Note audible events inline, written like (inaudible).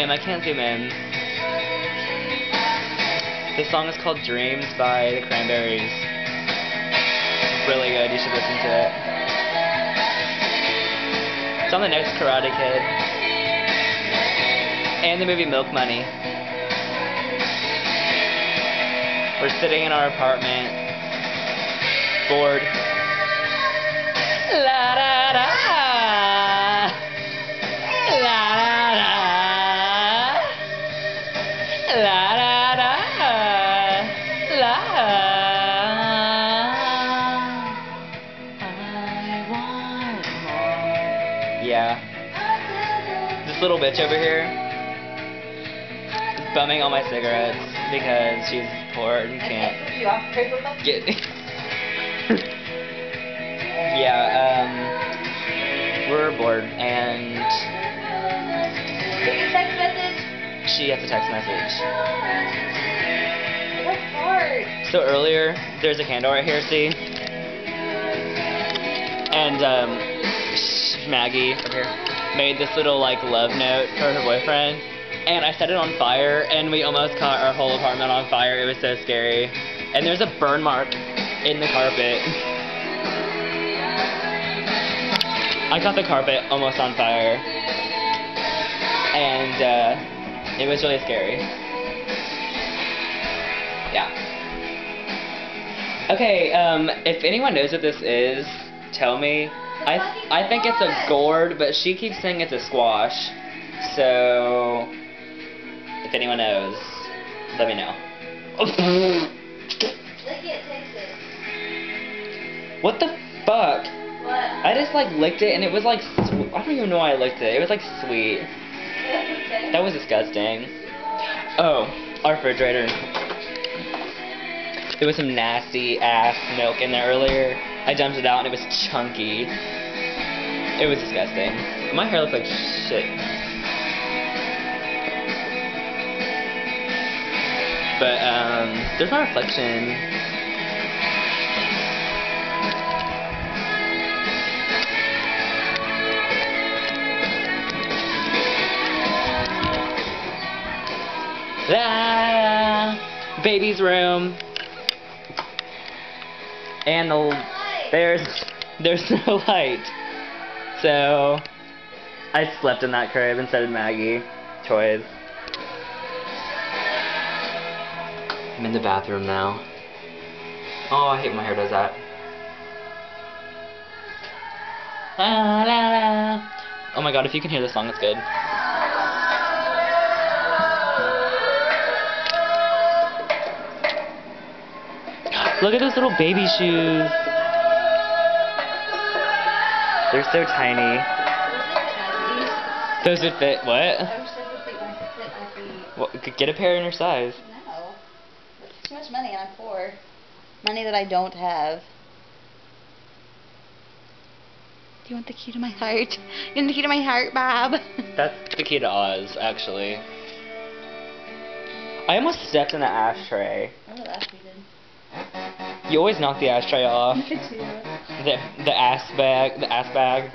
Damn, I can't zoom in. This song is called Dreams by the Cranberries. Really good, you should listen to it. It's on the next Karate Kid. And the movie Milk Money. We're sitting in our apartment, bored. Da da. La. I want more. Yeah. This little bitch over here is bumming all my cigarettes because she's poor and can't get. (laughs) yeah, um, we're bored and. She has a text message. So earlier, there's a candle right here, see? And um, Maggie over here made this little like love note for her boyfriend, and I set it on fire, and we almost caught our whole apartment on fire. It was so scary. And there's a burn mark in the carpet. I caught the carpet almost on fire, it was really scary. Yeah. Okay, um, if anyone knows what this is, tell me. I I think it's a gourd, but she keeps saying it's a squash. So, if anyone knows, let me know. Lick it, taste it. what the fuck? What? I just like licked it and it was like I don't even know why I licked it. It was like sweet. (laughs) That was disgusting. Oh, our refrigerator. There was some nasty ass milk in there earlier. I dumped it out and it was chunky. It was disgusting. My hair looks like shit. But um, there's my reflection. La, baby's room. And the there's there's no light. So I slept in that crib instead of Maggie. Toys. I'm in the bathroom now. Oh, I hate my hair does that. La, la, la. Oh my god, if you can hear this song, it's good. Look at those little baby shoes. They're so tiny. Those would fit what? I wish fit my, fit my feet. Well, get a pair in your size. No. It's too much money and I'm poor. Money that I don't have. Do you want the key to my heart? You want the key to my heart, Bob? (laughs) That's the key to Oz, actually. I almost stepped in the ashtray. Oh, that's You always knock the ashtray off. (laughs) The the ass bag, the ass bag.